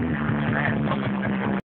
Yeah.